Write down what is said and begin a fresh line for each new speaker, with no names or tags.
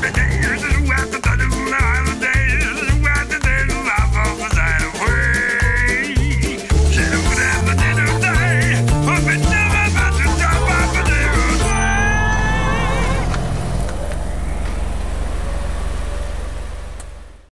the.